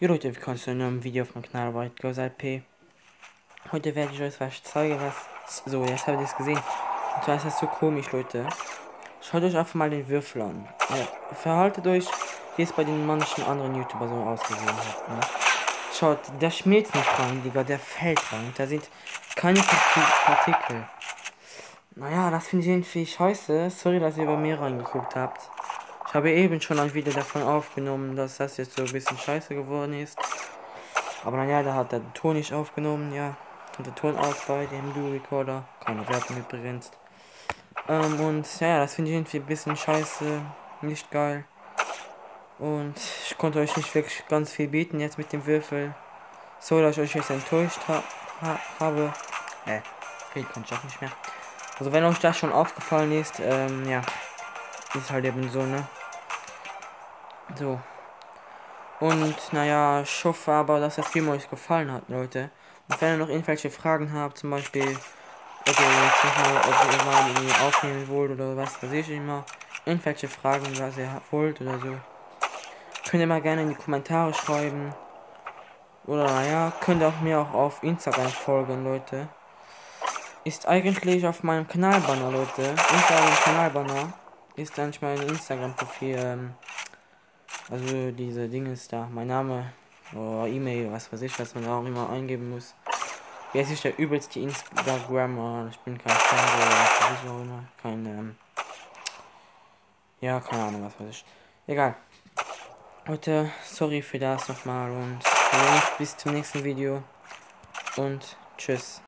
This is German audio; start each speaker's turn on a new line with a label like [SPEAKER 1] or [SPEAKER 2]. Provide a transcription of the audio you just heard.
[SPEAKER 1] Ja Leute, du in einem Video auf meinem Kanal bei GoSLP? Heute werde ich euch was zeigen, was... So, jetzt habt ihr es gesehen. Und zwar ist das so komisch, Leute. Schaut euch einfach mal den Würfel an. Ja, verhaltet euch, wie es bei den manchen anderen YouTuber so ausgesehen hat. Ne? Schaut, der schmilzt nicht rein, Digga, der fällt rein. Da sind keine Partikel. Naja, das finde ich irgendwie scheiße. Sorry, dass ihr bei mir reingeguckt habt. Ich habe eben schon ein Video davon aufgenommen, dass das jetzt so ein bisschen scheiße geworden ist. Aber naja, da hat der Ton nicht aufgenommen, ja. Und der Ton aus bei dem Du-Recorder. Keine Werbung übrigens. Ähm, und ja, das finde ich irgendwie ein bisschen scheiße. Nicht geil. Und ich konnte euch nicht wirklich ganz viel bieten jetzt mit dem Würfel. So, dass ich euch jetzt enttäuscht ha ha habe. Äh, geht kann ich auch nicht mehr. Also wenn euch das schon aufgefallen ist, ähm, ja. Ist halt eben so, ne? So. Und naja, ich hoffe aber, dass das Film euch gefallen hat, Leute. Und wenn ihr noch irgendwelche Fragen habt, zum Beispiel, ob ihr jetzt mal, ob ihr mal irgendwie aufnehmen wollt oder was weiß ich immer, irgendwelche Fragen, was ihr wollt oder so, könnt ihr mal gerne in die Kommentare schreiben. Oder naja, könnt ihr auch mir auch auf Instagram folgen, Leute. Ist eigentlich auf meinem Kanalbanner, Leute. Dem Kanalbanner ist dann mein Instagram-Profil. Ähm, also diese Dinge ist da. Mein Name oder E-Mail, was weiß ich, was man da auch immer eingeben muss. Jetzt ist der übelste Instagrammer. Ich bin kein Fan was weiß ich auch immer. Kein, ähm ja, keine Ahnung, was weiß ich. Egal. Leute, sorry für das nochmal und bis zum nächsten Video. Und tschüss.